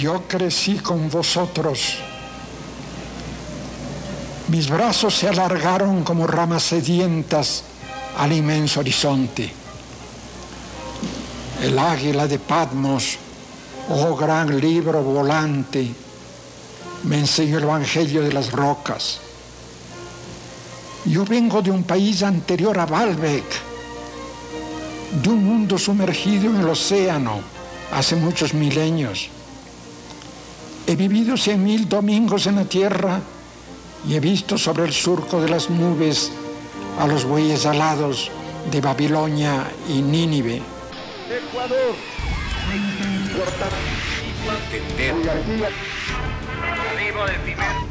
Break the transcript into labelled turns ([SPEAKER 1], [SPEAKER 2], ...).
[SPEAKER 1] Yo crecí con vosotros. Mis brazos se alargaron como ramas sedientas al inmenso horizonte. El águila de Patmos, oh gran libro volante, me enseñó el Evangelio de las rocas. Yo vengo de un país anterior a Baalbek, de un mundo sumergido en el océano hace muchos milenios. He vivido cien mil domingos en la tierra y he visto sobre el surco de las nubes a los bueyes alados de Babilonia y Nínive. Ecuador. Primer.